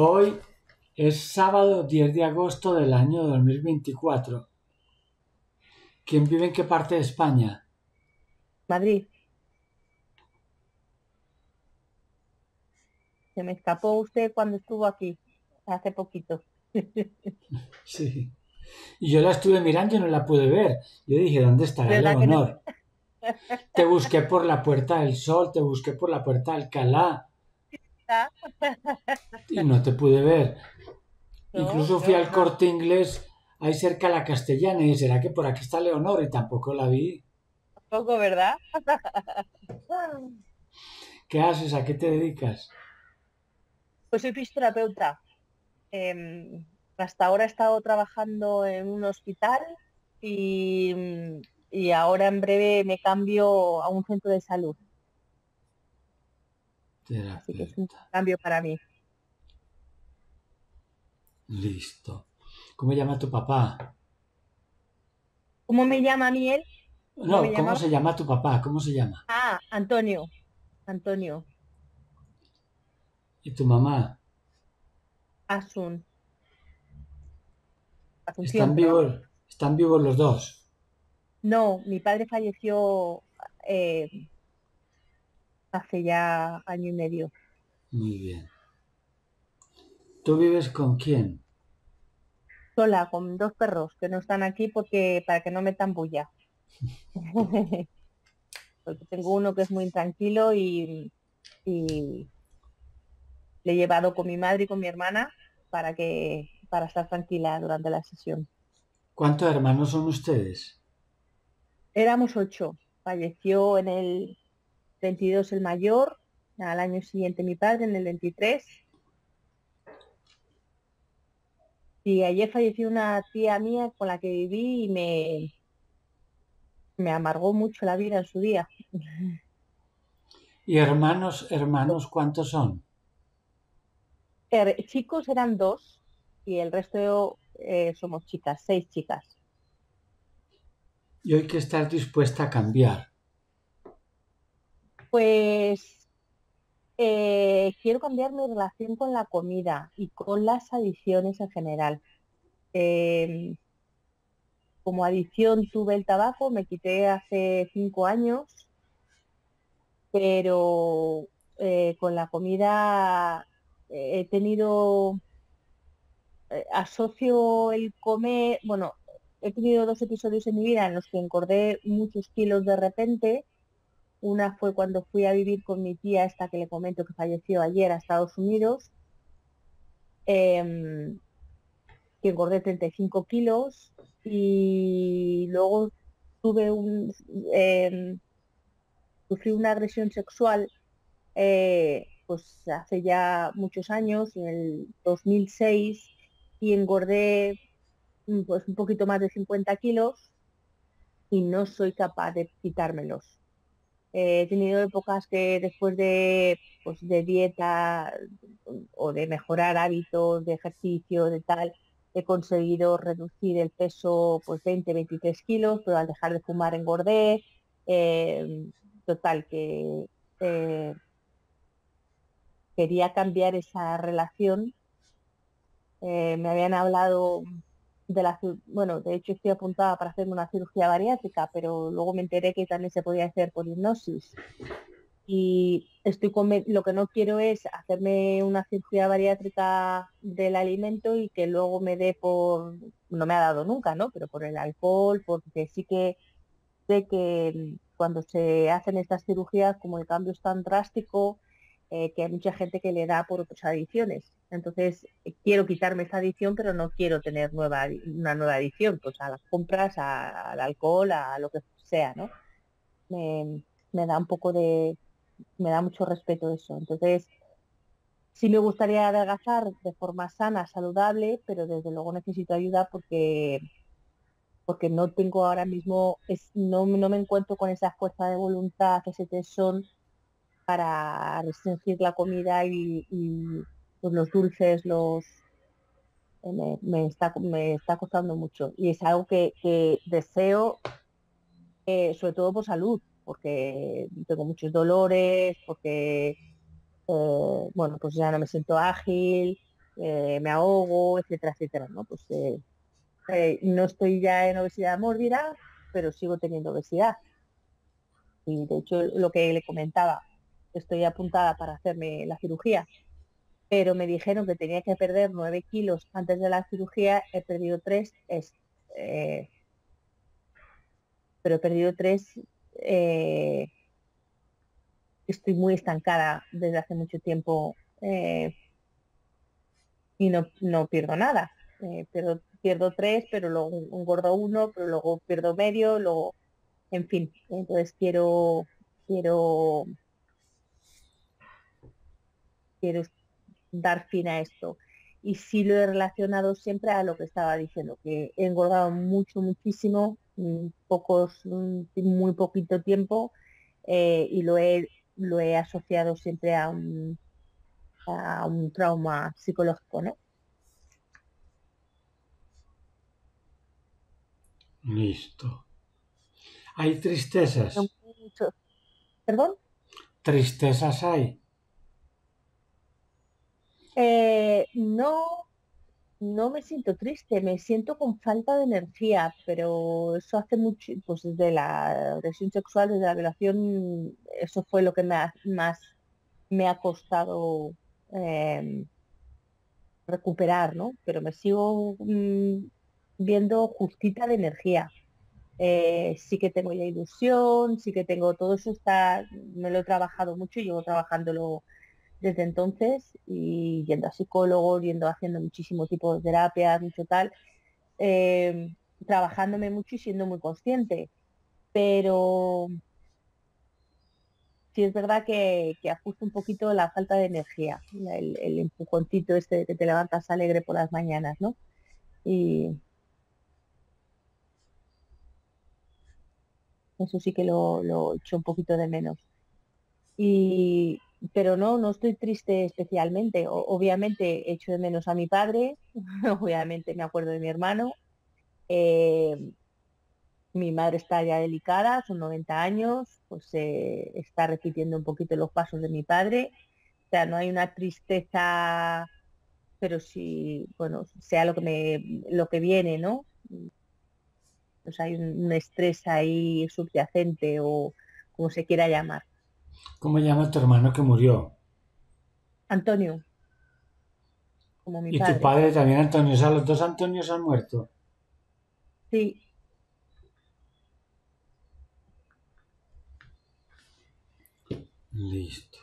Hoy es sábado 10 de agosto del año 2024. ¿Quién vive en qué parte de España? Madrid. Se me escapó usted cuando estuvo aquí, hace poquito. Sí. Y yo la estuve mirando y no la pude ver. Yo dije, ¿dónde estará ¿Verdad que no? Leonor? Te busqué por la Puerta del Sol, te busqué por la Puerta de Alcalá y no te pude ver. No, Incluso fui no, al corte inglés ahí cerca de la Castellana y ¿será que por aquí está Leonor? Y tampoco la vi. Poco, ¿verdad? ¿Qué haces? ¿A qué te dedicas? Pues soy fisioterapeuta. Em, hasta ahora he estado trabajando en un hospital y, y ahora en breve me cambio a un centro de salud. Así que es un Terapeuta. cambio para mí. Listo. ¿Cómo llama tu papá? ¿Cómo me llama a mí él? ¿Cómo No, ¿cómo llamaba? se llama tu papá? ¿Cómo se llama? Ah, Antonio. Antonio. ¿Y tu mamá? Asun. ¿Están Asunción, vivos? ¿Están vivos los dos? No, mi padre falleció eh, hace ya año y medio. Muy bien. ¿Tú vives con quién? Sola, con dos perros que no están aquí porque para que no metan bulla. Porque tengo uno que es muy tranquilo y, y le he llevado con mi madre y con mi hermana para que para estar tranquila durante la sesión. ¿Cuántos hermanos son ustedes? Éramos ocho. Falleció en el 22 el mayor, al año siguiente mi padre, en el 23. Y ayer falleció una tía mía con la que viví y me, me amargó mucho la vida en su día. ¿Y hermanos, hermanos, cuántos son? Er- chicos eran dos y el resto eh, somos chicas, seis chicas. Y hoy que estás dispuesta a cambiar. Pues eh, quiero cambiar mi relación con la comida y con las adicciones en general. Em, como adicción tuve el tabaco, me quité hace cinco años, pero eh, con la comida eh, he tenido, asocio el comer, bueno, he tenido dos episodios en mi vida en los que engordé muchos kilos de repente. Una fue cuando fui a vivir con mi tía, esta que le comento que falleció ayer a Estados Unidos, em, que engordé 35 kilos y luego tuve un, em, sufrí una agresión sexual eh, pues hace ya muchos años, en el 2006, y engordé pues un poquito más de 50 kilos y no soy capaz de quitármelos. He tenido épocas que después de, pues, de dieta o de mejorar hábitos de ejercicio, de tal, he conseguido reducir el peso pues 20, 23 kilos, pero al dejar de fumar engordé. Eh, total, que eh, quería cambiar esa relación. Eh, me habían hablado de la, bueno, de hecho estoy apuntada para hacerme una cirugía bariátrica, pero luego me enteré que también se podía hacer por hipnosis. Y estoy conven- lo que no quiero es hacerme una cirugía bariátrica del alimento y que luego me dé por, no me ha dado nunca, ¿no? Pero por el alcohol, porque sí que sé que cuando se hacen estas cirugías, como el cambio es tan drástico, eh, que hay mucha gente que le da por otras adicciones. Entonces, eh, quiero quitarme esa adicción, pero no quiero tener nueva, una nueva adicción, pues a las compras, al alcohol, a lo que sea, ¿no? Me, me da un poco de, me da mucho respeto eso. Entonces, sí me gustaría adelgazar de forma sana, saludable, pero desde luego necesito ayuda porque porque no tengo ahora mismo, es, no, no me encuentro con esa fuerza de voluntad, ese tesón para restringir la comida y, pues, los dulces, los eh, me, está, me está costando mucho. Y es algo que, deseo, eh, sobre todo por salud, porque tengo muchos dolores, porque eh, bueno, pues ya no me siento ágil me ahogo, etcétera, etcétera, ¿no? Pues no estoy ya en obesidad mórbida, pero sigo teniendo obesidad. Y de hecho, lo que le comentaba, estoy apuntada para hacerme la cirugía, pero me dijeron que tenía que perder 9 kilos antes de la cirugía, he perdido 3, es, pero he perdido 3 estoy muy estancada desde hace mucho tiempo eh, y no, no, pierdo nada. Eh, pierdo, pierdo tres, pero luego un gordo uno, pero luego pierdo medio, luego, en fin. Entonces quiero, quiero, quiero dar fin a esto. Y sí lo he relacionado siempre a lo que estaba diciendo, que he engordado mucho, muchísimo, pocos, muy poquito tiempo, eh, y lo he lo he asociado siempre a un, a un trauma psicológico, ¿no? Listo. ¿Hay tristezas? ¿Perdón? ¿Tristezas hay? Eh, no, no me siento triste, me siento con falta de energía, pero eso hace mucho, pues desde la agresión sexual, desde la violación, eso fue lo que me más me ha costado em, recuperar, ¿no? Pero me sigo mm, viendo justita de energía. Eh, sí que tengo ya ilusión, sí que tengo todo eso está, me lo he trabajado mucho y llevo trabajándolo desde entonces y yendo a psicólogos, yendo haciendo muchísimo tipo de terapia, mucho tal, eh, trabajándome mucho y siendo muy consciente. Pero sí es verdad que, que ajusta un poquito la falta de energía, el, el empujoncito este de que te levantas alegre por las mañanas, ¿no? Y eso sí que lo, lo echo un poquito de menos. Y, pero no, no estoy triste especialmente. obviamente echo de menos a mi padre, obviamente me acuerdo de mi hermano. Eh, mi madre está ya delicada, son 90 años, pues está repitiendo un poquito los pasos de mi padre. O sea, no hay una tristeza, pero sí, bueno, sea lo que me, lo que viene, ¿no? Pues hay un estrés ahí subyacente o como se quiera llamar. ¿Cómo llama tu hermano que murió? Antonio. Como mi ¿Y tu padre también, Antonio? O sea, los dos Antonios han muerto. Sí. Listo.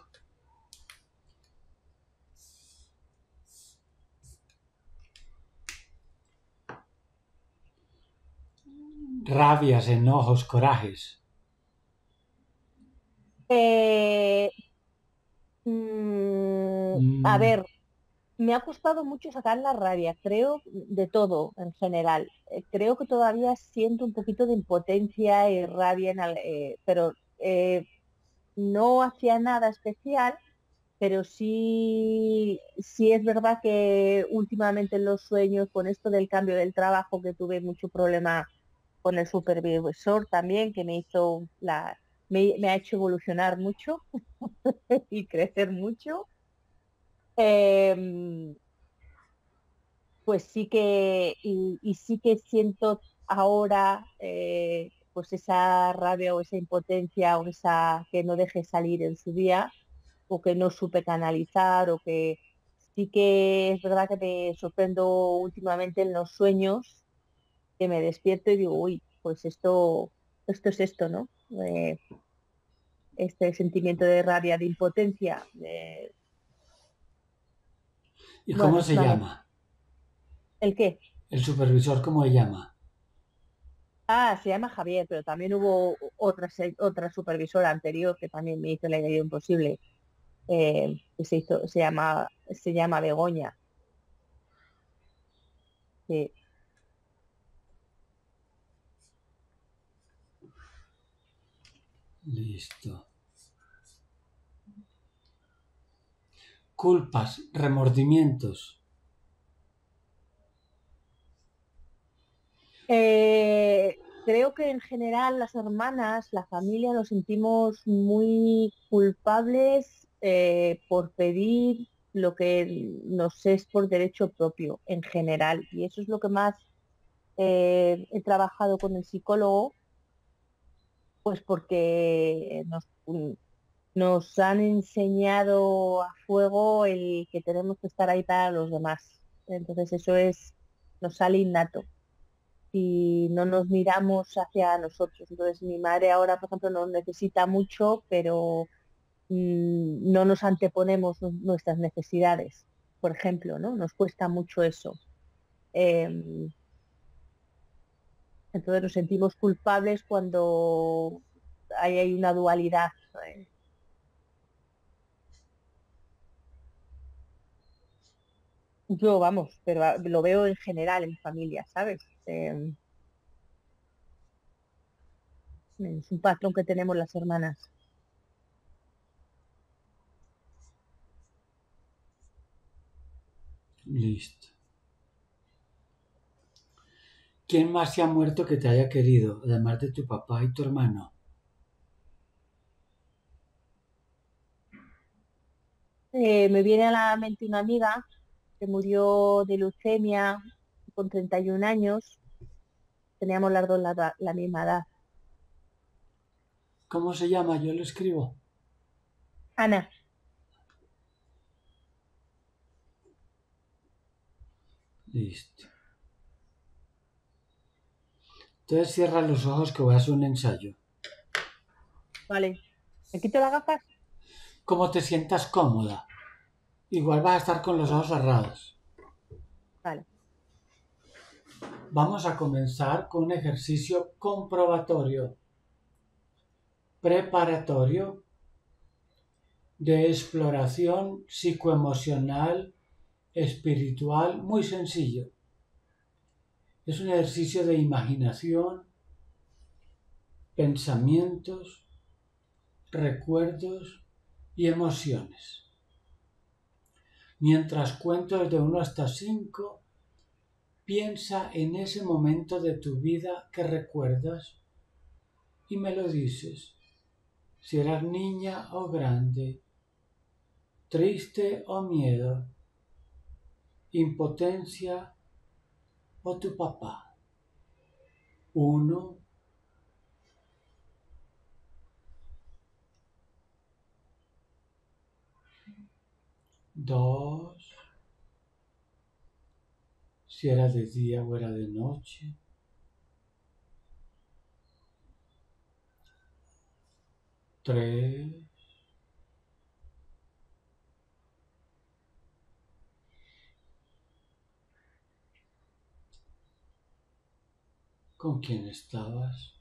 Rabias, enojos, corajes. Eh, mm, a mm. ver, me ha costado mucho sacar la rabia, creo, de todo en general. Eh, creo que todavía siento un poquito de impotencia y rabia, en eh, pero no hacía nada especial, pero sí, sí es verdad que últimamente en los sueños, con esto del cambio del trabajo, que tuve mucho problema con el supervisor también, que me hizo la, me, ha hecho evolucionar mucho y crecer mucho. Em, pues sí que, y, sí que siento ahora eh, pues esa rabia o esa impotencia o esa que no deje salir en su día o que no supe canalizar o que sí que es verdad que me sorprendo últimamente en los sueños que me despierto y digo, uy, pues esto, esto es esto, ¿no? Eh, este sentimiento de rabia, de impotencia. ¿Y cómo se llama? ¿El qué? El supervisor, ¿cómo se llama? Ah, se llama Javier, pero también hubo otra, otra supervisora anterior que también me hizo la idea imposible. Eh, que se, hizo, se, llama, se llama Begoña. Sí. Listo. Culpas, remordimientos. Eh, creo que en general las hermanas, la familia, nos sentimos muy culpables eh, por pedir lo que nos es por derecho propio en general. Y eso es lo que más eh, he trabajado con el psicólogo, pues porque nos, nos han enseñado a fuego el que tenemos que estar ahí para los demás. Entonces eso es, nos sale innato y no nos miramos hacia nosotros. Entonces mi madre ahora, por ejemplo, nos necesita mucho, pero mm, no nos anteponemos nuestras necesidades, por ejemplo, ¿no? Nos cuesta mucho eso. Em, entonces nos sentimos culpables cuando hay, hay una dualidad. ¿eh? Yo, vamos, pero lo veo en general en familia, ¿sabes? Em, es un patrón que tenemos las hermanas. Listo. ¿Quién más se ha muerto que te haya querido, además de tu papá y tu hermano? Eh, me viene a la mente una amiga que murió de leucemia con 31 años. Teníamos las dos la, la misma edad. ¿Cómo se llama? Yo lo escribo. Ana. Listo. Entonces cierra los ojos que voy a hacer un ensayo. Vale. ¿Me quito las gafas? Como te sientas cómoda. Igual vas a estar con los ojos cerrados. Vale. Vamos a comenzar con un ejercicio comprobatorio, preparatorio, de exploración psicoemocional, espiritual, muy sencillo. Es un ejercicio de imaginación, pensamientos, recuerdos y emociones. Mientras cuento desde 1 hasta 5, piensa en ese momento de tu vida que recuerdas y me lo dices. Si eras niña o grande, triste o miedo, impotencia o tu papá. Uno, dos, si era de día o era de noche. Tres. ¿Con quién estabas?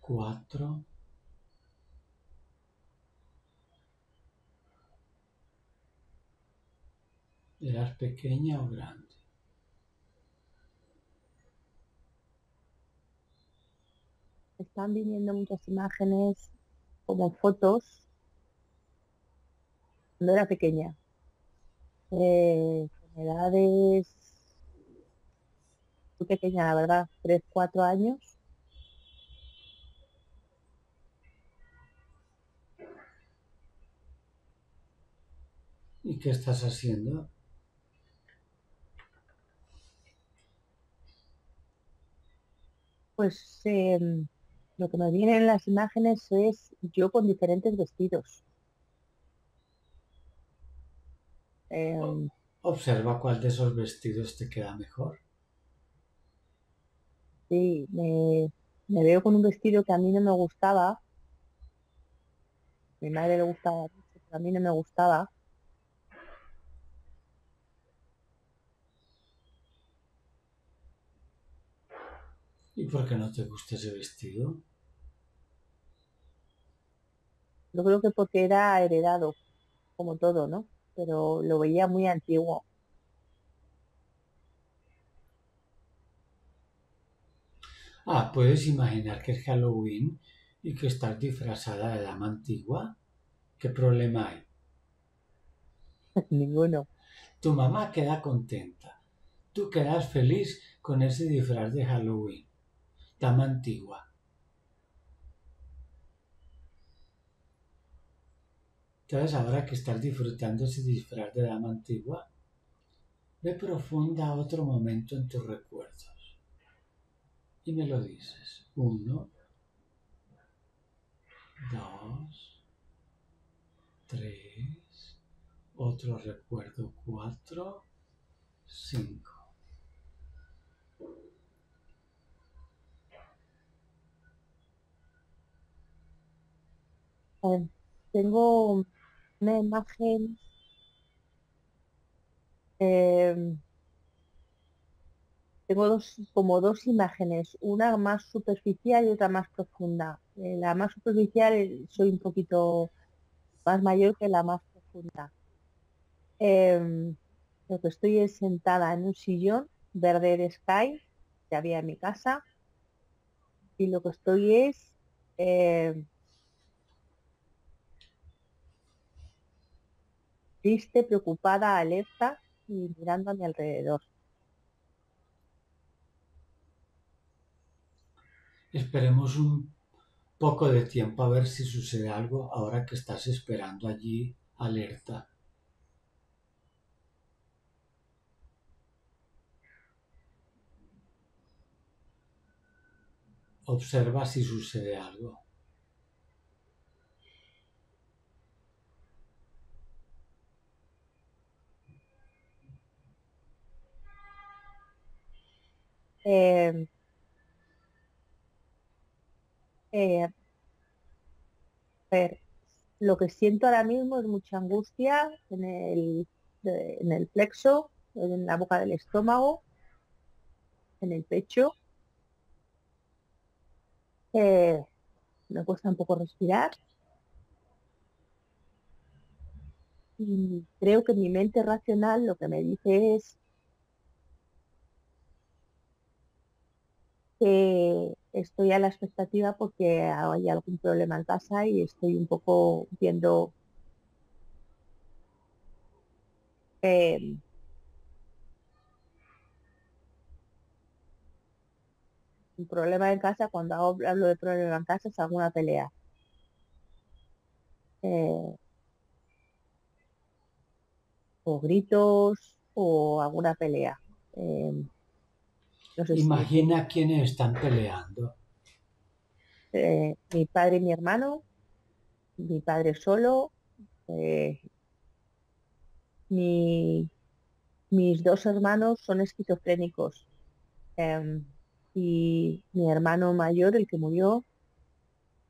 Cuatro. ¿Eras pequeña o grande? Están viniendo muchas imágenes como fotos cuando era pequeña. Eh, edades muy pequeña, la verdad, 3, 4 años. ¿Y qué estás haciendo? Pues em, lo que me viene en las imágenes es yo con diferentes vestidos. Em, Observa cuál de esos vestidos te queda mejor. Sí, me, veo con un vestido que a mí no me gustaba. Mi madre le gustaba pero a mí no me gustaba. ¿Y por qué no te gusta ese vestido? Yo creo que porque era heredado, como todo, ¿no? Pero lo veía muy antiguo. Ah, ¿puedes imaginar que es Halloween y que estás disfrazada de dama antigua? ¿Qué problema hay? Ninguno. Tu mamá queda contenta. Tú quedas feliz con ese disfraz de Halloween dama antigua. Entonces, ahora que estás disfrutando ese disfraz de dama antigua, ve profunda otro momento en tus recuerdos. Y me lo dices. Uno, dos, tres, otro recuerdo cuatro, cinco. Eh, tengo una imagen em, tengo dos, como dos imágenes, una más superficial y otra más profunda. Eh, la más superficial eh, soy un poquito más mayor que la más profunda. Em, lo que estoy es sentada en un sillón verde de sky que había en mi casa y lo que estoy es em, triste, preocupada, alerta y mirando a mi alrededor. Esperemos un poco de tiempo a ver si sucede algo ahora que estás esperando allí alerta. Observa si sucede algo. Eh, eh, lo que siento ahora mismo es mucha angustia en el, en el plexo, en la boca del estómago, en el pecho. Eh, me cuesta un poco respirar. Y creo que mi mente racional lo que me dice es que estoy a la expectativa porque hay algún problema en casa y estoy un poco viendo em, un problema en casa, cuando hablo de problema en casa es alguna pelea. Eh, o gritos o alguna pelea. Em, Imagina quiénes están peleando. Eh, mi padre y mi hermano, mi padre solo, eh, mis dos hermanos son esquizofrénicos em, y mi hermano mayor, el que murió,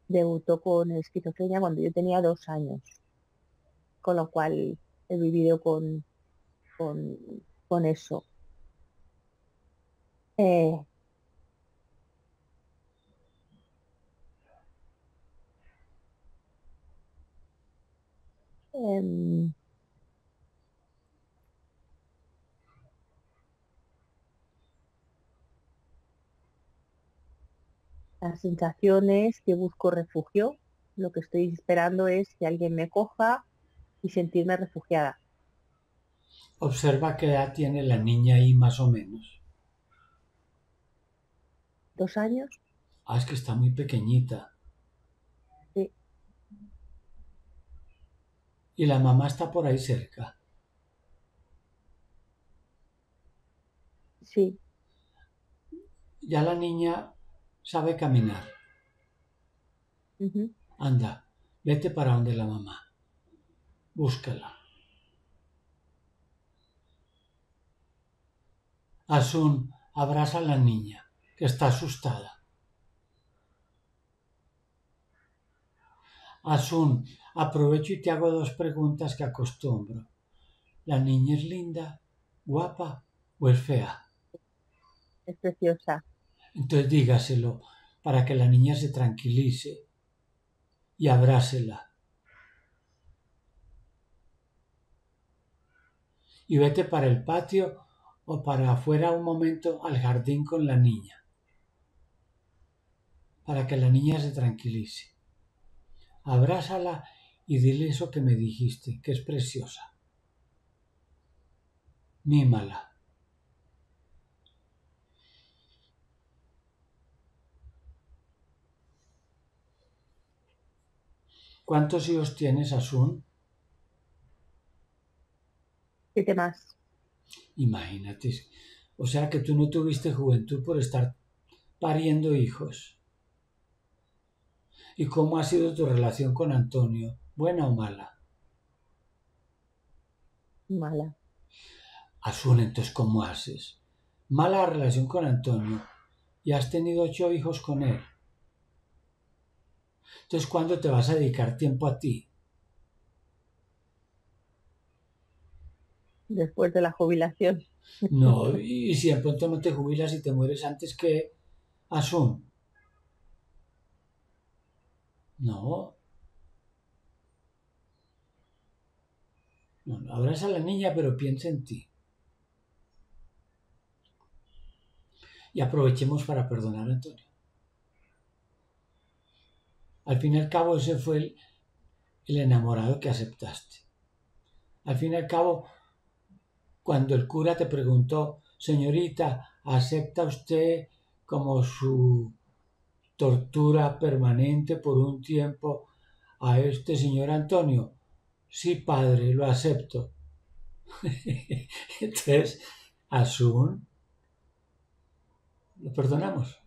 debutó con esquizofrenia cuando yo tenía dos años, con lo cual he vivido con, con, con eso. Em, las sensaciones que busco refugio. Lo que estoy esperando es que alguien me coja y sentirme refugiada. Observa qué edad tiene la niña ahí más o menos dos años. Ah, es que está muy pequeñita. Sí. Y la mamá está por ahí cerca. Sí. Ya la niña sabe caminar. Anda, vete para donde la mamá. Búscala. Asun, abraza a la niña está asustada. Asun, aprovecho y te hago dos preguntas que acostumbro. ¿La niña es linda, guapa o es fea? Es preciosa. Entonces dígaselo para que la niña se tranquilice y abrásela. Y vete para el patio o para afuera un momento al jardín con la niña para que la niña se tranquilice. Abrázala y dile eso que me dijiste, que es preciosa. Mímala. ¿Cuántos hijos tienes, Asun? Siete más. Imagínate. O sea que tú no tuviste juventud por estar pariendo hijos. ¿Y cómo ha sido tu relación con Antonio? ¿Buena o mala? Mala. Asun, entonces, ¿cómo haces? Mala relación con Antonio y has tenido ocho hijos con él. Entonces, ¿cuándo te vas a dedicar tiempo a ti? Después de la jubilación. No, y si de pronto no te jubilas y te mueres antes que Asun. No. No, abraza a la niña, pero piensa en ti. Y aprovechemos para perdonar a Antonio. Al fin y al cabo, ese fue el, el enamorado que aceptaste. Al fin y al cabo, cuando el cura te preguntó, señorita, ¿acepta usted como su tortura permanente por un tiempo a este señor Antonio? Sí, padre, lo acepto. Entonces, Asun, lo perdonamos.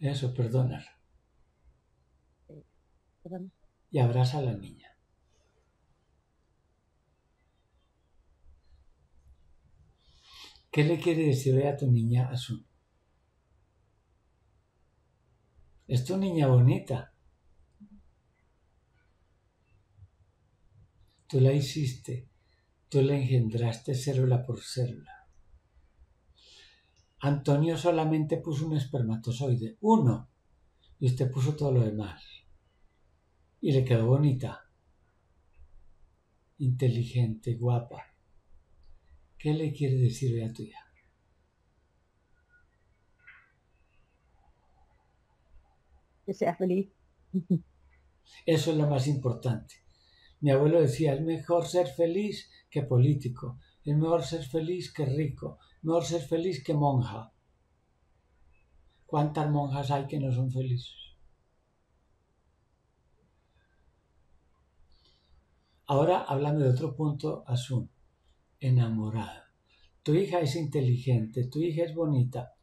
Eso, perdonar. Y abraza a la niña. ¿Qué le quiere decir a tu niña Asun? Es tu niña bonita. Tú la hiciste, tú la engendraste célula por célula. Antonio solamente puso un espermatozoide, uno, y usted puso todo lo demás. Y le quedó bonita, inteligente, guapa. ¿Qué le quiere decir a tu Que sea feliz. Eso es lo más importante. Mi abuelo decía, es mejor ser feliz que político, es mejor ser feliz que rico, mejor ser feliz que monja. ¿Cuántas monjas hay que no son felices? Ahora hablando de otro punto, Asun, enamorada. Tu hija es inteligente, tu hija es bonita.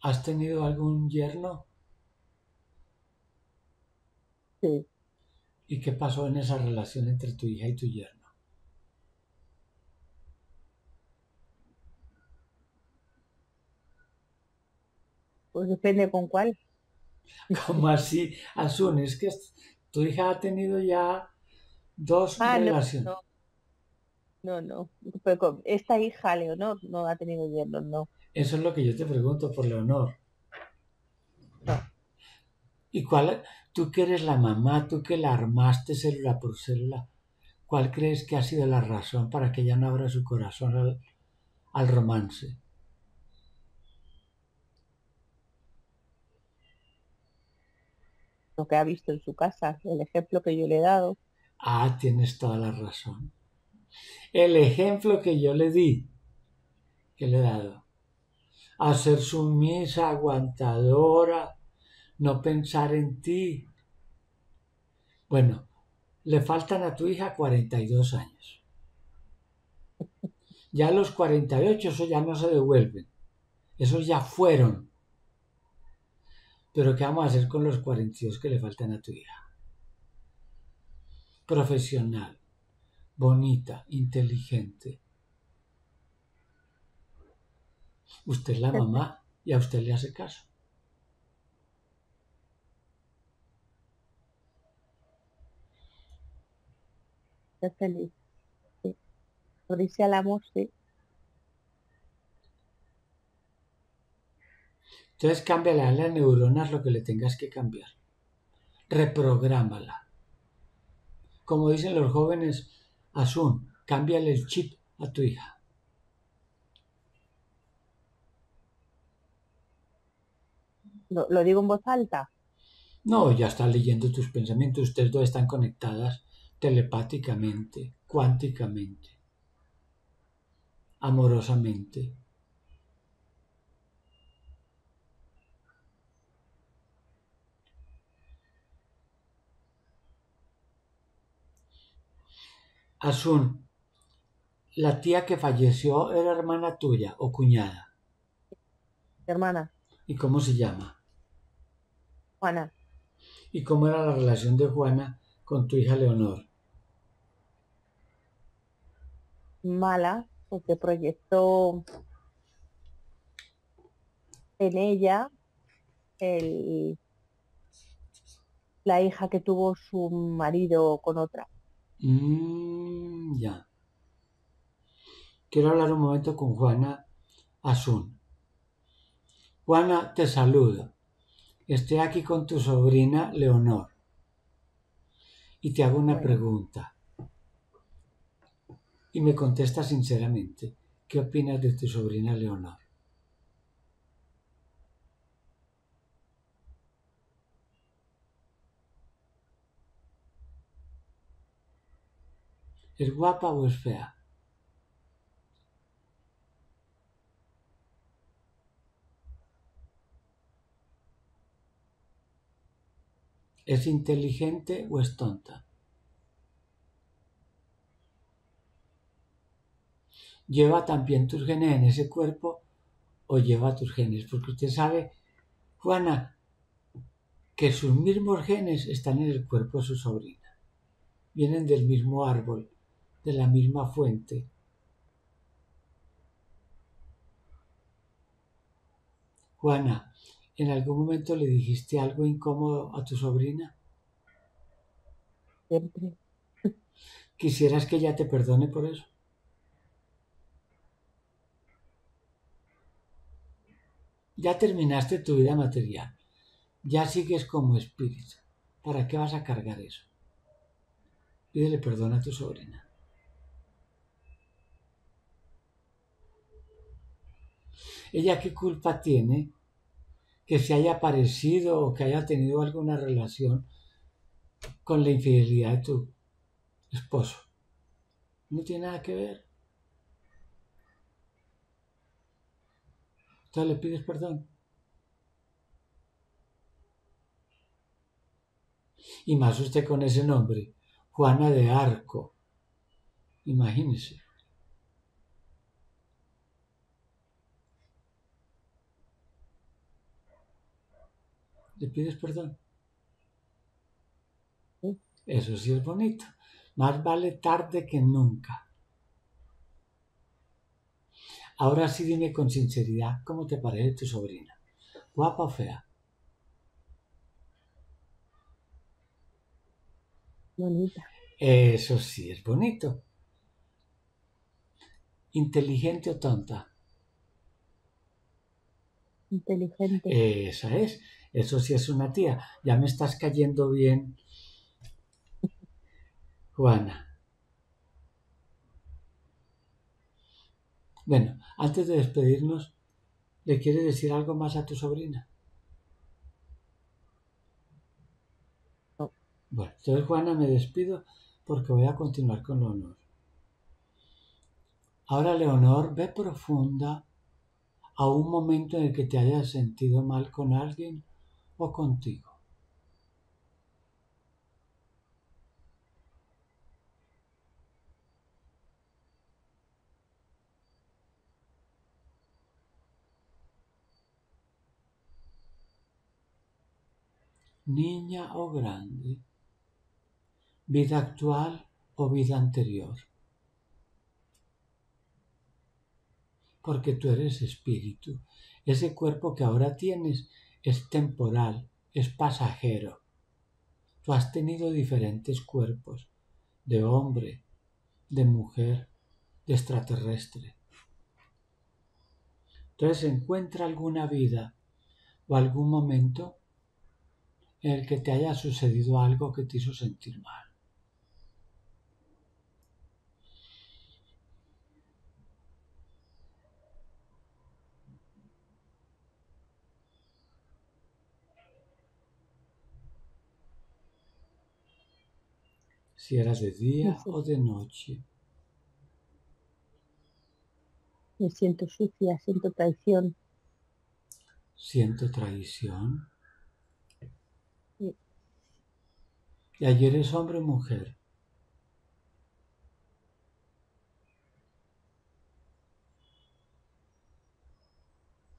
¿Has tenido algún yerno? ¿Y qué pasó en esa relación entre tu hija y tu yerno? Pues depende con cuál. ¿Cómo así? Asun, es que tu hija ha tenido ya dos ah, relaciones. No, no. Pero esta hija, Leonor, no ha tenido yerno, no. Eso es lo que yo te pregunto por Leonor. ¿Y cuál? Tú que eres la mamá, tú que la armaste célula por célula, ¿cuál crees que ha sido la razón para que ella no abra su corazón al, romance? Lo que ha visto en su casa, el ejemplo que yo le he dado. Ah, tienes toda la razón. El ejemplo que yo le di, que le he dado. A ser sumisa, aguantadora, no pensar en ti, bueno, le faltan a tu hija 42 años. Ya los 48, eso ya no se devuelven. Esos ya fueron. Pero ¿qué vamos a hacer con los 42 que le faltan a tu hija? Profesional, bonita, inteligente. Usted es la mamá y a usted le hace caso. ser feliz. Sí. dice al amor, sí. Entonces cámbiale a las neuronas lo que le tengas que cambiar. Reprográmala. Como dicen los jóvenes, Asun, cámbiale el chip a tu hija. ¿Lo, ¿Lo, digo en voz alta? No, ya está leyendo tus pensamientos. Ustedes dos están conectadas telepáticamente, cuánticamente, amorosamente. Asun, ¿la tía que falleció era hermana tuya o cuñada? Hermana, ¿Y cómo se llama? Juana, ¿Y cómo era la relación de Juana con tu hija Leonor? mala, porque proyectó en ella el, la hija que tuvo su marido con otra. Mm, ya. Quiero hablar un momento con Juana Asun. Juana, te saludo. Estoy aquí con tu sobrina Leonor. Y te hago una pregunta. Y me contesta sinceramente. ¿Qué opinas de tu sobrina Leonor? ¿Es guapa o es fea? ¿Es inteligente o es tonta? ¿Lleva también tus genes en ese cuerpo o lleva tus genes? Porque usted sabe, Juana, que sus mismos genes están en el cuerpo de su sobrina. Vienen del mismo árbol, de la misma fuente. Juana, ¿en algún momento le dijiste algo incómodo a tu sobrina? Siempre. ¿Quisieras que ella te perdone por eso? Ya terminaste tu vida material. Ya sigues como espíritu. ¿Para qué vas a cargar eso? Pídele perdón a tu sobrina. ¿Ella qué culpa tiene que se haya parecido o que haya tenido alguna relación con la infidelidad de tu esposo? No tiene nada que ver. Entonces le pides perdón. Y más usted con ese nombre, Juana de Arco. Imagínese. ¿Le pides perdón? Sí. Eso sí es bonito. Más vale tarde que nunca. Ahora sí dime con sinceridad cómo te parece tu sobrina. ¿Guapa o fea? Bonita. Eso sí es bonito. ¿Inteligente o tonta? Inteligente. Esa es. Eso sí es una tía. Ya me estás cayendo bien. Juana. Bueno, antes de despedirnos, ¿le quieres decir algo más a tu sobrina? No. Bueno, entonces Juana me despido porque voy a continuar con Leonor. Ahora, Leonor, ve profunda a un momento en el que te hayas sentido mal con alguien o contigo. Niña o grande, vida actual o vida anterior. Porque tú eres espíritu. Ese cuerpo que ahora tienes es temporal, es pasajero. Tú has tenido diferentes cuerpos, de hombre, de mujer, de extraterrestre. Entonces encuentra alguna vida o algún momento en el que te haya sucedido algo que te hizo sentir mal. si eras de día o de noche. Me siento sucia, siento traición. Siento traición. ¿Y ayer es hombre o mujer?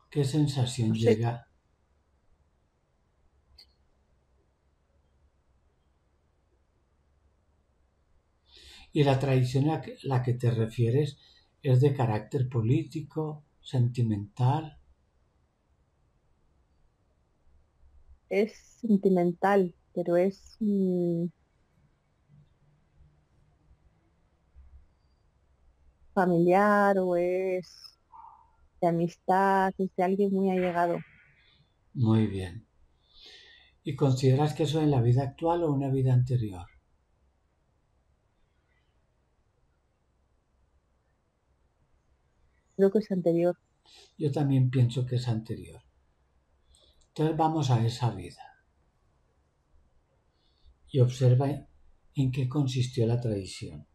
¿Qué sensación llega? Y la tradición a la que te refieres es de carácter político, sentimental. Es sentimental, pero es mm, familiar o es de amistad, es de alguien muy allegado. Muy bien. ¿Y consideras que eso en la vida actual o una vida anterior? Creo que es anterior. Yo también pienso que es anterior. Entonces vamos a esa vida y observa en qué consistió la tradición.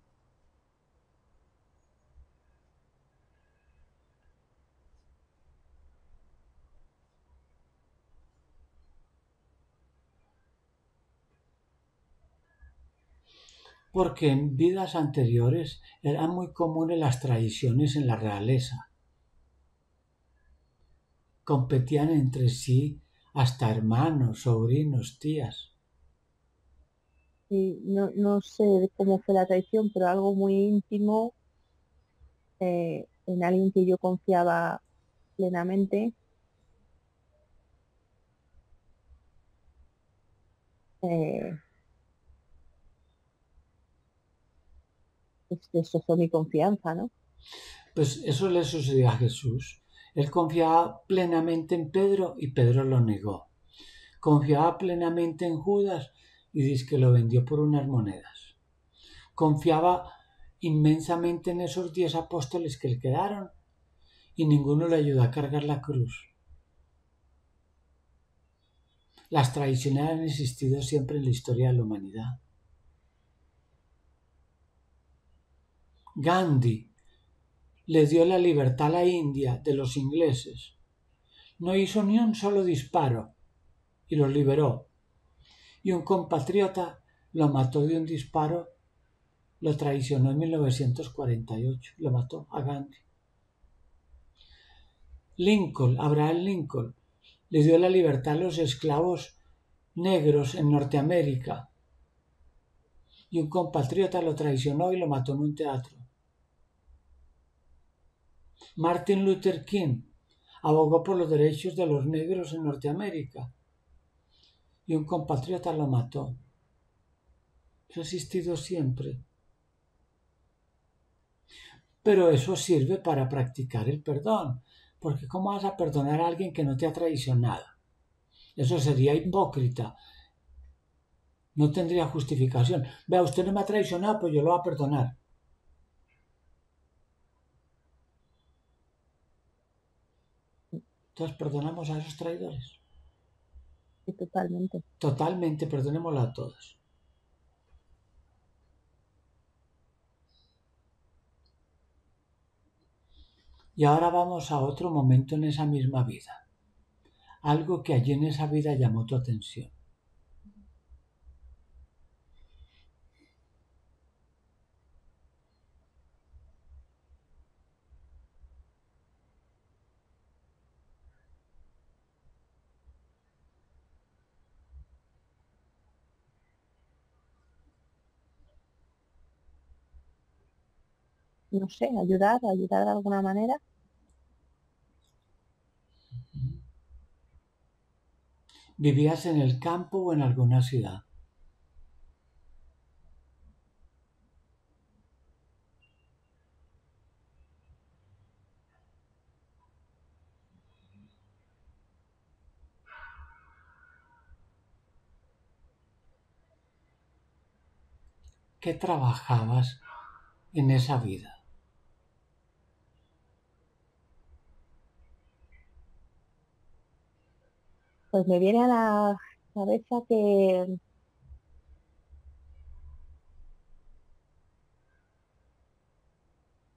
Porque en vidas anteriores eran muy comunes las traiciones en la realeza. Competían entre sí hasta hermanos, sobrinos, tías. Y no, no sé cómo fue la traición, pero algo muy íntimo eh, en alguien que yo confiaba plenamente. Eh, eso fue mi confianza, ¿no? Pues eso le sucedió a Jesús. Él confiaba plenamente en Pedro y Pedro lo negó. Confiaba plenamente en Judas y dice que lo vendió por unas monedas. Confiaba inmensamente en esos diez apóstoles que le quedaron y ninguno le ayudó a cargar la cruz. Las traiciones han existido siempre en la historia de la humanidad. Gandhi le dio la libertad a la India de los ingleses. No hizo ni un solo disparo y los liberó. Y un compatriota lo mató de un disparo, lo traicionó en 1948, lo mató a Gandhi. Lincoln, Abraham Lincoln, le dio la libertad a los esclavos negros en Norteamérica. Y un compatriota lo traicionó y lo mató en un teatro. Martin Luther King abogó por los derechos de los negros en Norteamérica y un compatriota lo mató. Eso ha existido siempre. Pero eso sirve para practicar el perdón, porque ¿cómo vas a perdonar a alguien que no te ha traicionado? Eso sería hipócrita. No tendría justificación. Vea, usted no me ha traicionado, pues yo lo voy a perdonar. Entonces perdonamos a esos traidores. Sí, totalmente. Totalmente, perdonémoslo a todos. Y ahora vamos a otro momento en esa misma vida. Algo que allí en esa vida llamó tu atención. No sé, ayudar, ayudar de alguna manera. ¿Vivías en el campo o en alguna ciudad? ¿Qué trabajabas en esa vida? Pues me viene a la cabeza que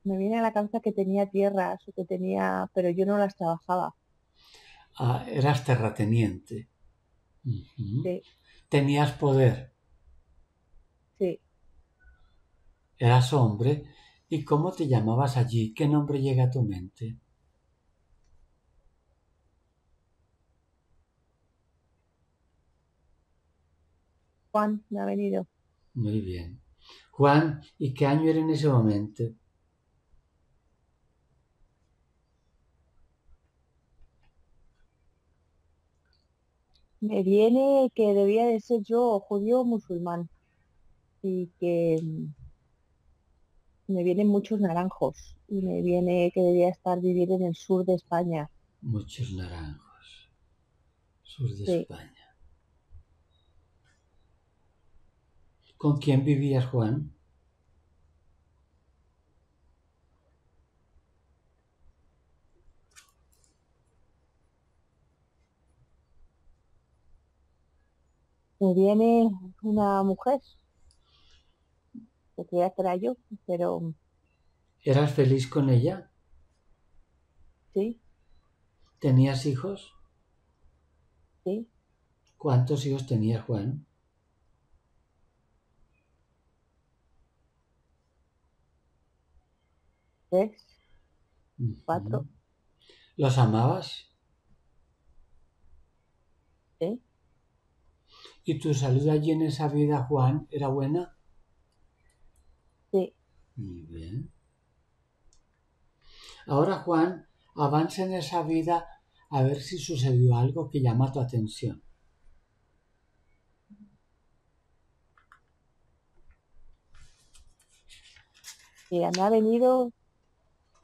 me viene a la cabeza que tenía tierras que tenía, pero yo no las trabajaba. Ah, eras terrateniente. Sí. Tenías poder. Sí. Eras hombre. ¿Y cómo te llamabas allí? ¿Qué nombre llega a tu mente? Juan me ha venido. Muy bien. Juan, ¿y qué año era en ese momento? Me viene que debía de ser yo judío o musulmán y que mm, me vienen muchos naranjos y me viene que debía estar vivir en el sur de España. Muchos naranjos. Sur de Sí. España. ¿Con quién vivías, Juan? Me viene una mujer que era yo, pero ¿Eras feliz con ella? sí, ¿Tenías hijos? sí, ¿Cuántos hijos tenía Juan? Tres. Cuatro. ¿Los amabas? sí, ¿Y tu salud allí en esa vida, Juan, era buena? sí. Muy bien. Ahora, Juan, avanza en esa vida a ver si sucedió algo que llama tu atención. Mira, me ha venido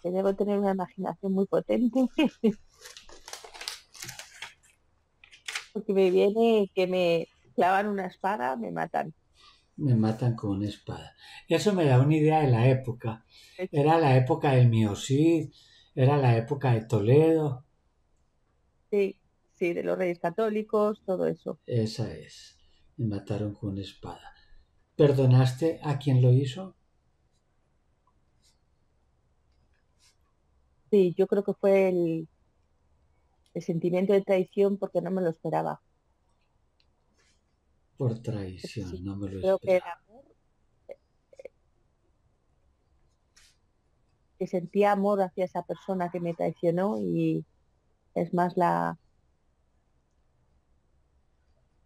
que debo tener una imaginación muy potente. Porque me viene que me clavan una espada, me matan. Me matan con una espada. Eso me da una idea de la época. Era la época del Miocid, era la época de Toledo. Sí, sí, de los reyes católicos, todo eso. Esa es. Me mataron con una espada. ¿Perdonaste a quien lo hizo? Sí, yo creo que fue el, el sentimiento de traición porque no me lo esperaba. Por traición, Sí, no me lo Creo que el esperaba. amor, eh, eh, que sentía amor hacia esa persona que me traicionó y es más la,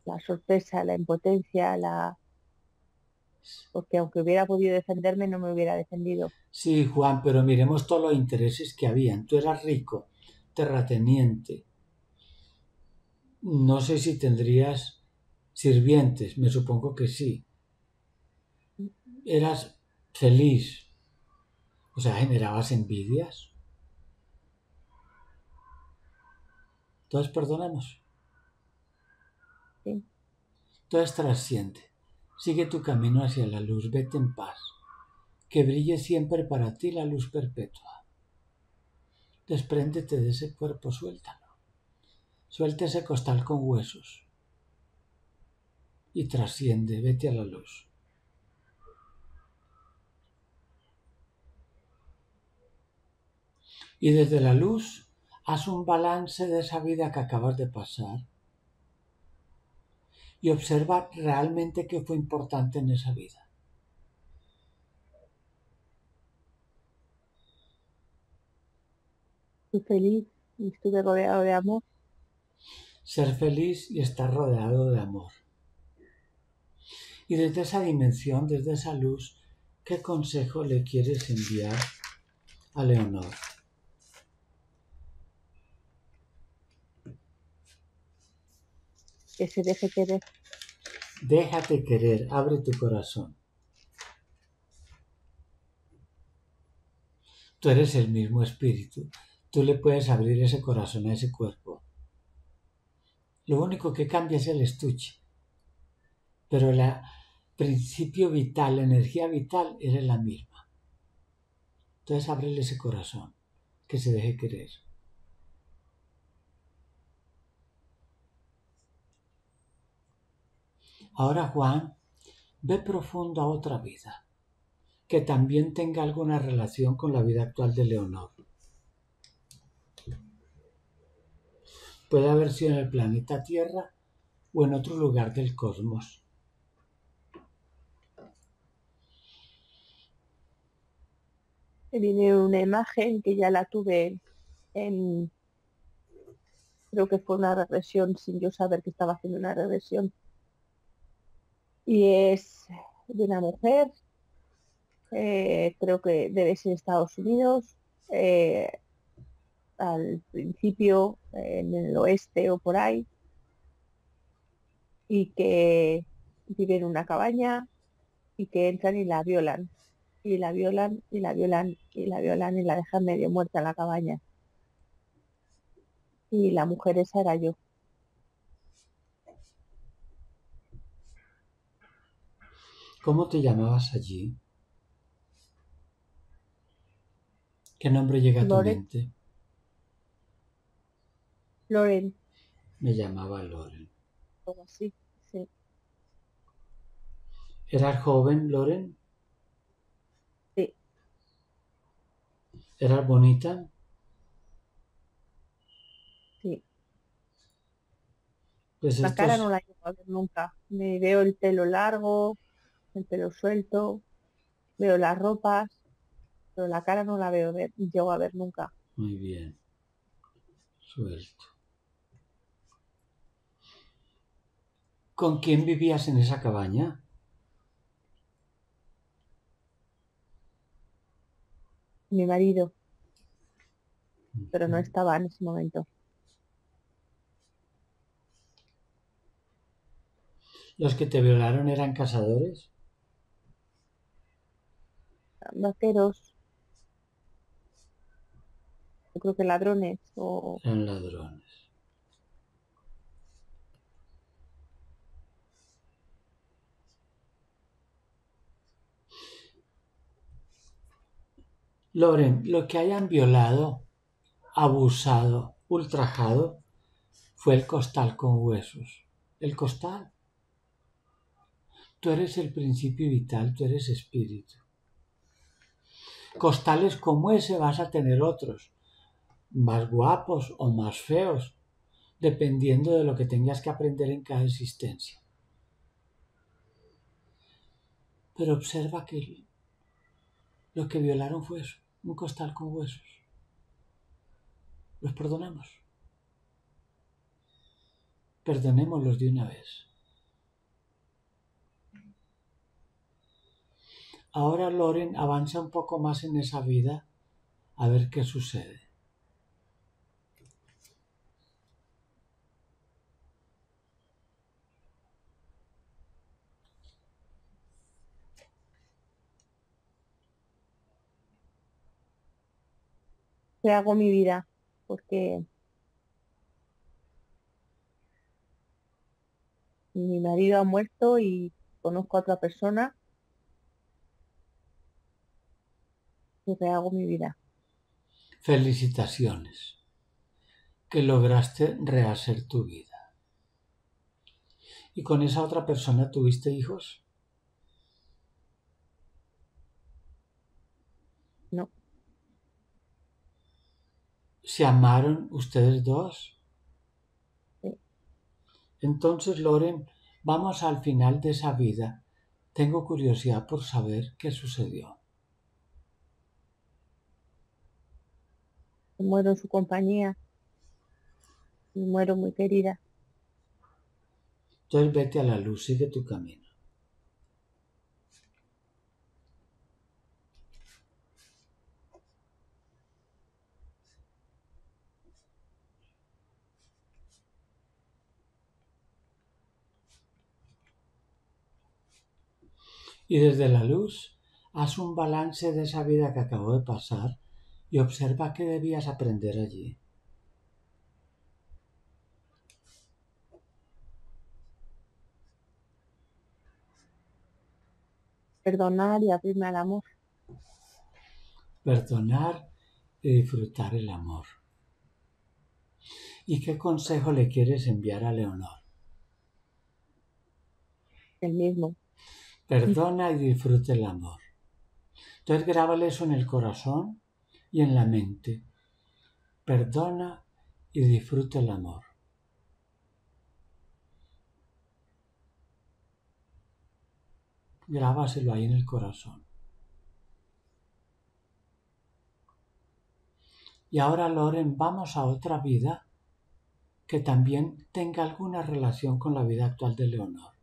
la sorpresa, la impotencia, la porque aunque hubiera podido defenderme no me hubiera defendido. Sí, Juan, pero miremos todos los intereses que habían. Tú eras rico, terrateniente. No sé si tendrías sirvientes, me supongo que sí. Eras feliz. O sea, generabas envidias. Entonces perdonamos. Sí. Entonces trasciende. Sigue tu camino hacia la luz, vete en paz. Que brille siempre para ti la luz perpetua. Despréndete de ese cuerpo, suéltalo. Suelta ese costal con huesos. Y trasciende, vete a la luz. Y desde la luz, haz un balance de esa vida que acabas de pasar y observa realmente qué fue importante en esa vida. Estoy feliz y estuve rodeado de amor. Ser feliz y estar rodeado de amor. Y desde esa dimensión, desde esa luz, ¿qué consejo le quieres enviar a Leonor? Que se deje querer. Déjate querer, abre tu corazón. Tú eres el mismo espíritu. Tú le puedes abrir ese corazón a ese cuerpo. Lo único que cambia es el estuche. Pero el principio vital, la energía vital, eres la misma. Entonces ábrele ese corazón, que se deje querer. Ahora, Juan, ve profundo a otra vida, que también tenga alguna relación con la vida actual de Leonor. Puede haber sido en el planeta Tierra o en otro lugar del cosmos. Viene una imagen que ya la tuve en, creo que fue una regresión sin yo saber que estaba haciendo una regresión. Y es de una mujer, eh, creo que debe ser Estados Unidos, eh, al principio en el oeste o por ahí, y que vive en una cabaña y que entran y la violan, y la violan, y la violan, y la violan y la dejan medio muerta en la cabaña. Y la mujer esa era yo. ¿Cómo te llamabas allí? ¿Qué nombre llega a tu mente? Loren. Me llamaba Loren. sí, sí. ¿Eras joven, Loren? Sí. ¿Eras bonita? Sí. Pues la cara no la llevo nunca. Me veo el pelo largo, el pelo suelto, veo las ropas, pero la cara no la veo ver, llego a ver nunca. Muy bien. Suelto. ¿Con quién vivías en esa cabaña? Mi marido. Pero no estaba en ese momento. ¿Los que te violaron eran cazadores? Vaqueros, yo creo que ladrones o... Son ladrones. Loren, lo que hayan violado, abusado, ultrajado, fue el costal con huesos. El costal. Tú eres el principio vital, tú eres espíritu. Costales como ese vas a tener otros, más guapos o más feos, dependiendo de lo que tengas que aprender en cada existencia. Pero observa que lo que violaron fue eso, un costal con huesos. Los perdonamos. Perdonémoslos de una vez. Ahora Loren avanza un poco más en esa vida a ver qué sucede. ¿Qué hago mi vida? Porque mi marido ha muerto y conozco a otra persona rehago mi vida. Felicitaciones, que lograste rehacer tu vida. ¿Y con esa otra persona tuviste hijos? No. ¿Se amaron ustedes dos? Sí. Entonces, Loren, vamos al final de esa vida. Tengo curiosidad por saber qué sucedió. Muero en su compañía. Y muero muy querida. Entonces vete a la luz, sigue tu camino. Y desde la luz, haz un balance de esa vida que acabó de pasar y observa qué debías aprender allí. Perdonar y abrirme al amor. Perdonar y disfrutar el amor. ¿Y qué consejo le quieres enviar a Leonor? El mismo. Perdona y disfrute el amor. Entonces grábale eso en el corazón y en la mente. Perdona y disfruta el amor. Grábaselo ahí en el corazón. Y ahora, Loren, vamos a otra vida que también tenga alguna relación con la vida actual de Leonor.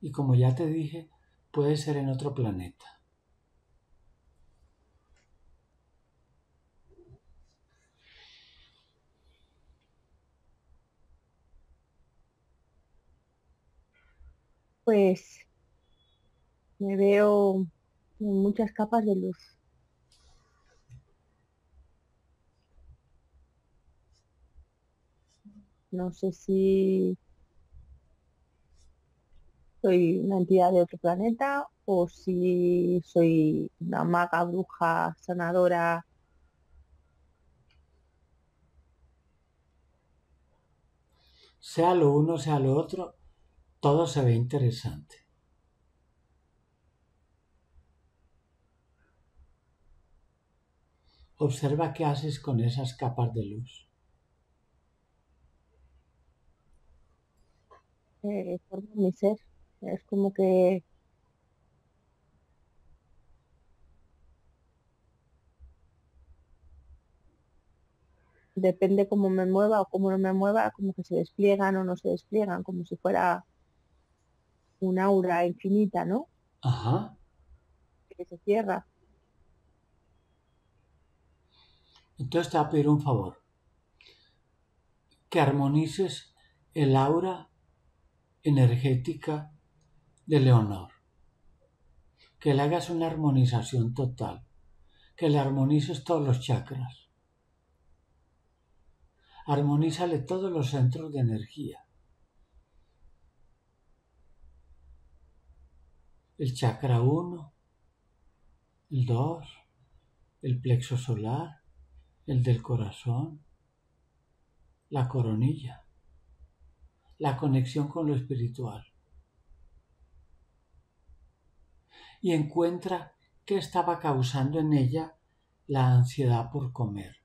Y como ya te dije, puede ser en otro planeta. Pues me veo en muchas capas de luz. No sé si soy una entidad de otro planeta o si soy una maga, bruja, sanadora. Sea lo uno, sea lo otro, todo se ve interesante. Observa qué haces con esas capas de luz. Eh, forma mi ser. Es como que depende cómo me mueva o cómo no me mueva, como que se despliegan o no se despliegan, como si fuera un aura infinita, ¿no? Ajá. Que se cierra. Entonces te voy a pedir un favor. Que armonices el aura energética de Leonor. Que le hagas una armonización total. Que le armonices todos los chakras. Armonízale todos los centros de energía. El chakra 1, el 2, el plexo solar, el del corazón, la coronilla, la conexión con lo espiritual. Y encuentra qué estaba causando en ella la ansiedad por comer.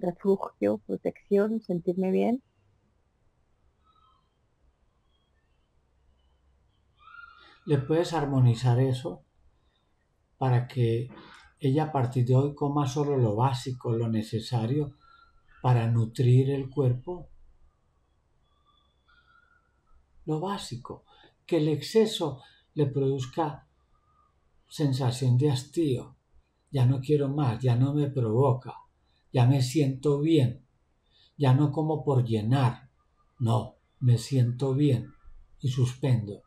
refugio, protección, sentirme bien. Le puedes armonizar eso para que ella a partir de hoy coma solo lo básico, lo necesario para nutrir el cuerpo. Lo básico, que el exceso le produzca sensación de hastío. Ya no quiero más, ya no me provoca ya me siento bien, ya no como por llenar, no, me siento bien y suspendo.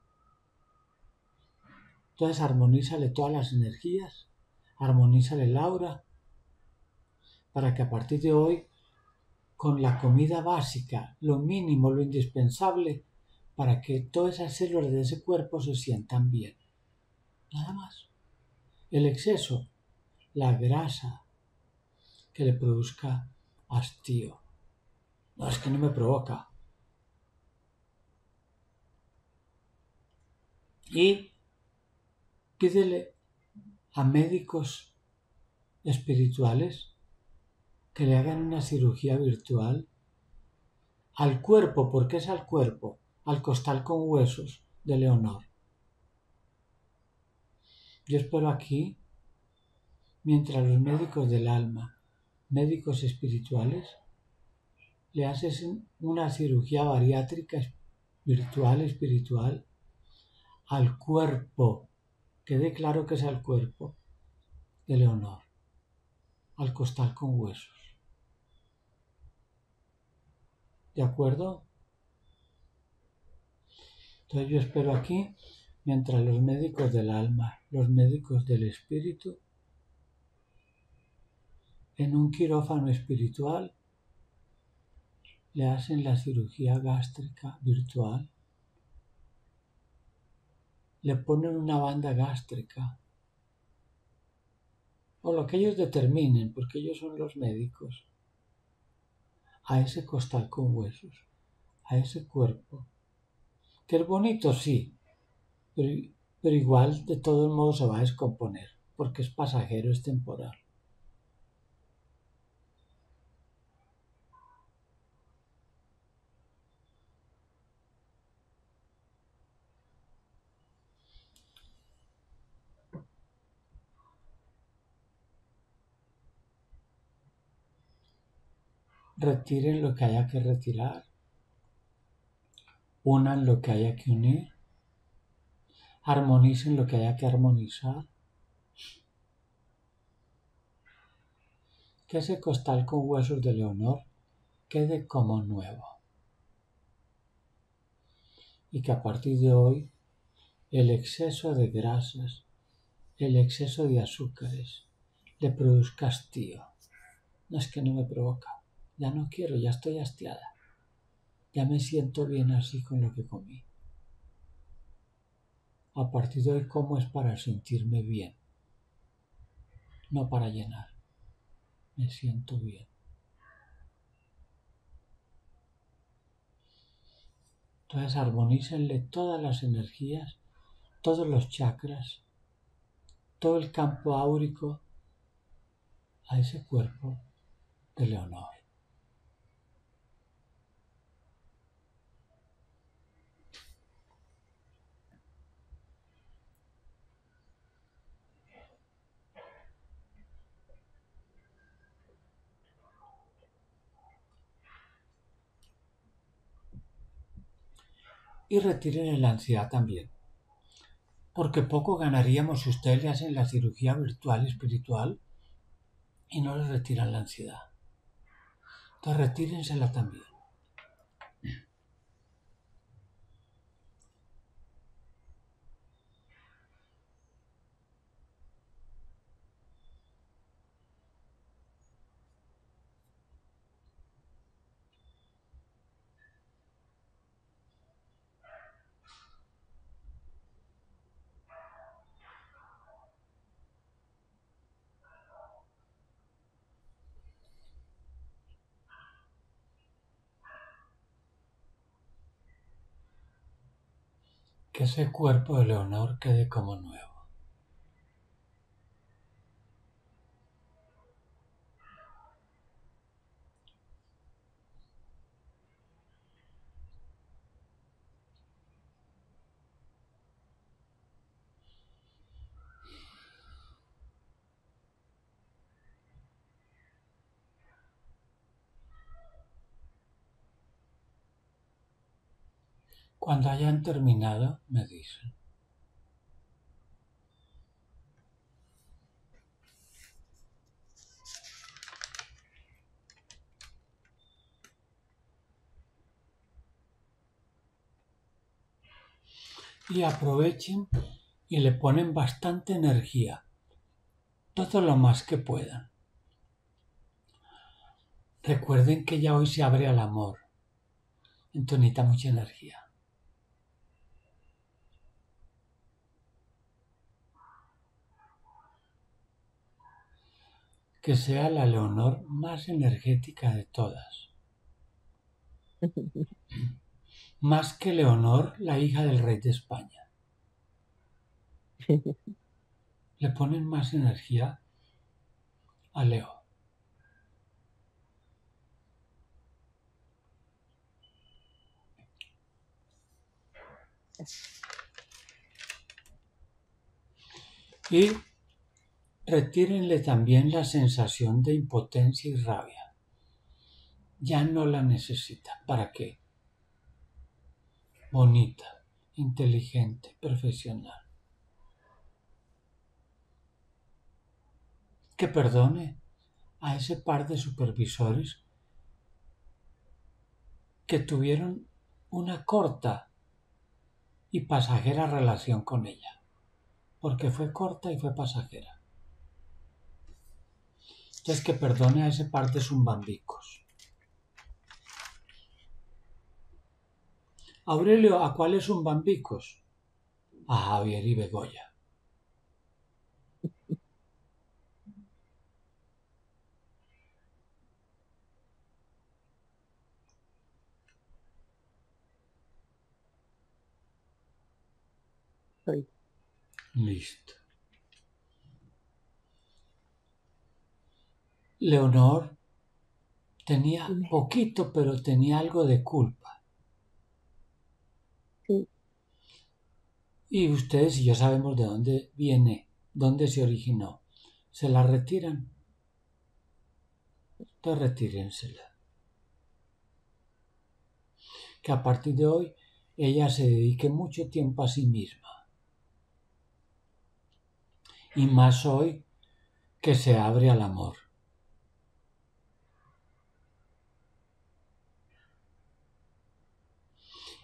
Entonces armonízale todas las energías, armonízale el aura, para que a partir de hoy, con la comida básica, lo mínimo, lo indispensable, para que todas esas células de ese cuerpo se sientan bien. Nada más. El exceso, la grasa, que le produzca hastío. No, es que no me provoca. Y pídele a médicos espirituales que le hagan una cirugía virtual al cuerpo, porque es al cuerpo, al costal con huesos de Leonor. Yo espero aquí, mientras los médicos del alma médicos espirituales, le haces una cirugía bariátrica virtual, espiritual, al cuerpo, quede claro que es al cuerpo de Leonor, al costal con huesos. ¿De acuerdo? Entonces yo espero aquí, mientras los médicos del alma, los médicos del espíritu, en un quirófano espiritual le hacen la cirugía gástrica virtual, le ponen una banda gástrica, o lo que ellos determinen, porque ellos son los médicos, a ese costal con huesos, a ese cuerpo, que es bonito, sí, pero, pero igual de todos modos se va a descomponer, porque es pasajero, es temporal. Retiren lo que haya que retirar. Unan lo que haya que unir. Armonicen lo que haya que armonizar. Que ese costal con huesos de Leonor quede como nuevo. Y que a partir de hoy el exceso de grasas, el exceso de azúcares le produzca hastío. No es que no me provoca, ya no quiero, ya estoy hastiada. Ya me siento bien así con lo que comí. A partir de hoy como es para sentirme bien, no para llenar. Me siento bien. Entonces armonícenle todas las energías, todos los chakras, todo el campo áurico a ese cuerpo de Leonor. Y retiren la ansiedad también. Porque poco ganaríamos si ustedes le hacen la cirugía virtual espiritual y no les retiran la ansiedad. Entonces retírensela también. Que ese cuerpo de Leonor quede como nuevo. Cuando hayan terminado, me dicen. Y aprovechen y le ponen bastante energía, todo lo más que puedan. Recuerden que ya hoy se abre al amor, entonces mucha energía. Que sea la Leonor más energética de todas. más que Leonor, la hija del rey de España. Le ponen más energía a Leo. Y retírenle también la sensación de impotencia y rabia. Ya no la necesita. ¿Para qué? Bonita, inteligente, profesional. Que perdone a ese par de supervisores que tuvieron una corta y pasajera relación con ella, porque fue corta y fue pasajera. Entonces que perdone a ese par de zumbambicos. Aurelio, ¿a cuáles zumbambicos? A Javier y Begoya. Listo. Leonor tenía poquito, pero tenía algo de culpa. Sí. Y ustedes y yo sabemos de dónde viene, dónde se originó. Se la retiran. Entonces retírensela. que a partir de hoy ella se dedique mucho tiempo a sí misma. Y más hoy que se abre al amor.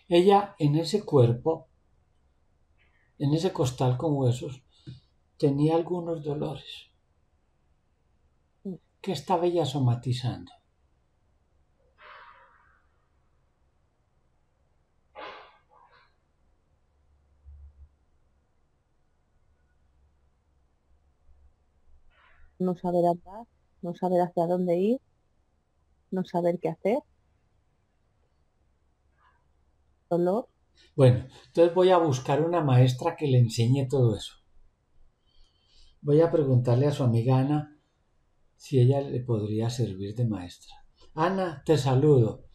Ella en ese cuerpo, en ese costal con huesos, tenía algunos dolores que estaba ella somatizando. no saber andar, no saber hacia dónde ir, no saber qué hacer. Bueno, entonces voy a buscar una maestra que le enseñe todo eso. Voy a preguntarle a su amiga Ana si ella le podría servir de maestra. Ana, te saludo.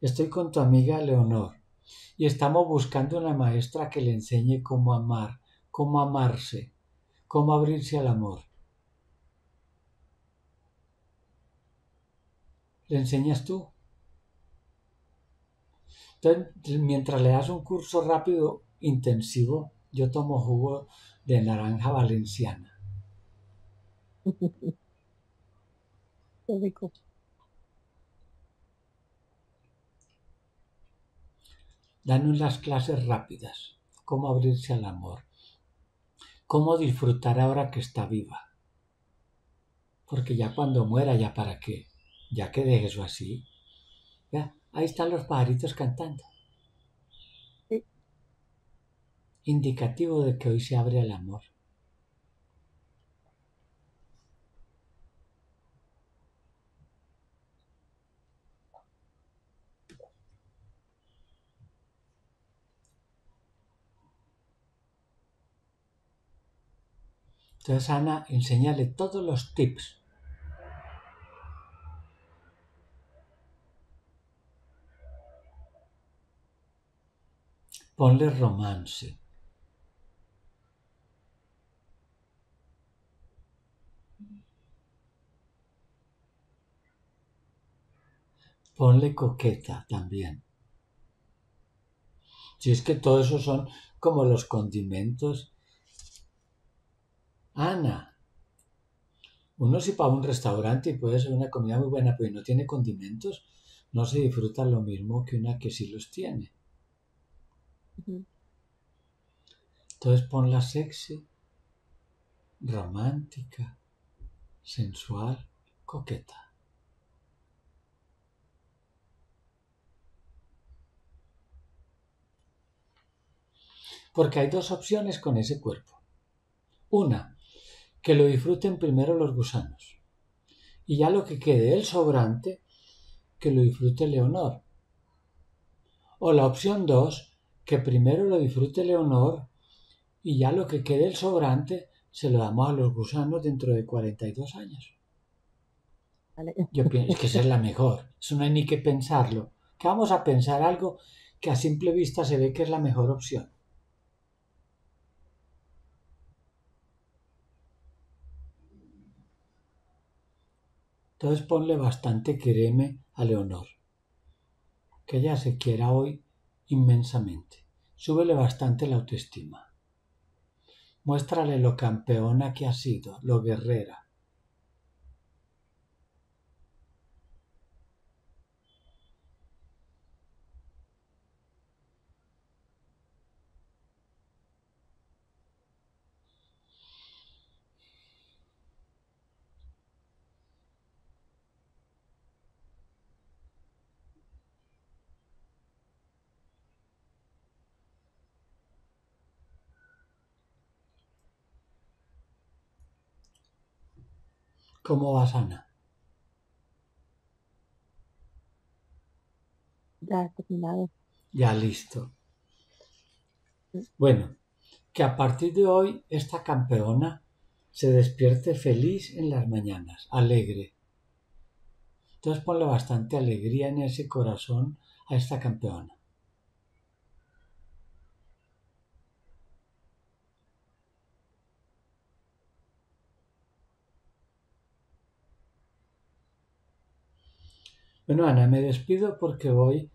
Estoy con tu amiga Leonor y estamos buscando una maestra que le enseñe cómo amar, cómo amarse, cómo abrirse al amor. le enseñas tú. Entonces, mientras le das un curso rápido, intensivo, yo tomo jugo de naranja valenciana. Qué rico. Danos las clases rápidas, cómo abrirse al amor, cómo disfrutar ahora que está viva. Porque ya cuando muera, ya para qué ya que de eso así. Ahí están los pajaritos cantando. Sí. Indicativo de que hoy se abre el amor. Entonces, Ana, enséñale todos los tips Ponle romance. Ponle coqueta también. Si es que todo eso son como los condimentos. Ana, uno si para un restaurante y puede ser una comida muy buena, pero no tiene condimentos, no se disfruta lo mismo que una que sí los tiene. Entonces ponla sexy, romántica, sensual, coqueta. Porque hay dos opciones con ese cuerpo. Una, que lo disfruten primero los gusanos. Y ya lo que quede el sobrante, que lo disfrute Leonor. O la opción dos, que primero lo disfrute Leonor y ya lo que quede el sobrante se lo damos a los gusanos dentro de 42 años. Yo pienso que esa es la mejor. Eso no hay ni que pensarlo. Que vamos a pensar algo que a simple vista se ve que es la mejor opción. Entonces ponle bastante quereme a Leonor. Que ella se quiera hoy inmensamente. Súbele bastante la autoestima. Muéstrale lo campeona que ha sido, lo guerrera. ¿Cómo vas, Ana? Ya terminado. Ya listo. Bueno, que a partir de hoy esta campeona se despierte feliz en las mañanas, alegre. Entonces ponle bastante alegría en ese corazón a esta campeona. Bueno, Ana, me despido porque voy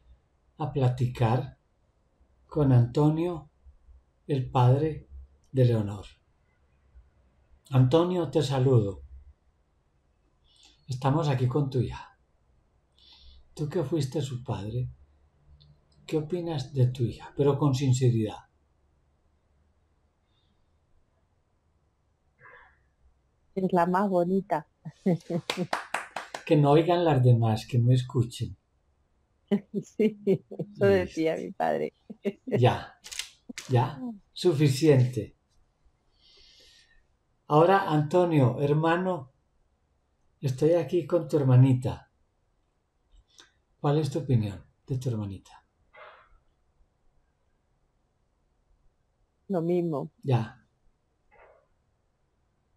a platicar con Antonio, el padre de Leonor. Antonio, te saludo. Estamos aquí con tu hija. Tú que fuiste su padre, ¿qué opinas de tu hija? Pero con sinceridad. Es la más bonita. que no oigan las demás, que no escuchen. Sí, eso decía mi padre. Ya, ya, suficiente. Ahora, Antonio, hermano, estoy aquí con tu hermanita. ¿Cuál es tu opinión de tu hermanita? Lo mismo. Ya.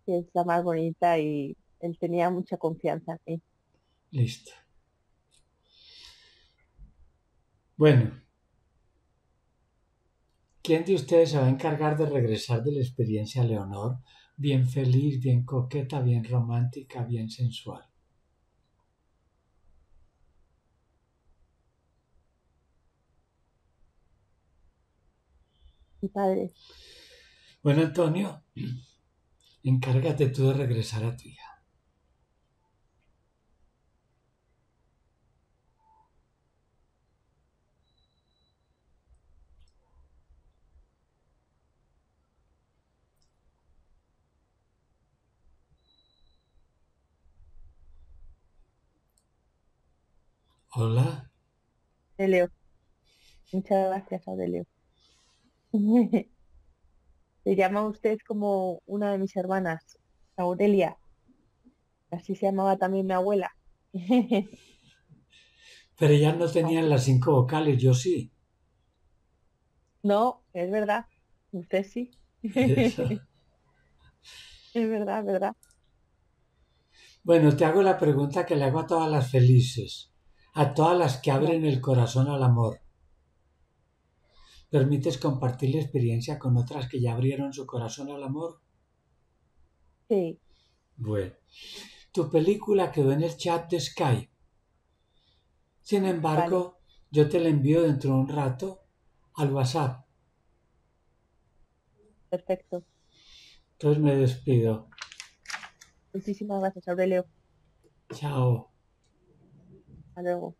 Es la más bonita y él tenía mucha confianza en mí. Listo. Bueno, ¿quién de ustedes se va a encargar de regresar de la experiencia Leonor? Bien feliz, bien coqueta, bien romántica, bien sensual. Mi padre. Bueno, Antonio, encárgate tú de regresar a tu hija. Hola. Aurelio. Muchas gracias, Aurelio. Se llama usted como una de mis hermanas, Aurelia. Así se llamaba también mi abuela. Pero ellas no tenían las cinco vocales, yo sí. No, es verdad. Usted sí. Es verdad, verdad. Bueno, te hago la pregunta que le hago a todas las felices a todas las que abren el corazón al amor. ¿Permites compartir la experiencia con otras que ya abrieron su corazón al amor? Sí. Bueno, tu película quedó en el chat de Skype. Sin embargo, yo te la envío dentro de un rato al WhatsApp. Perfecto. Entonces me despido. Muchísimas gracias, Aurelio. Chao. Hasta luego.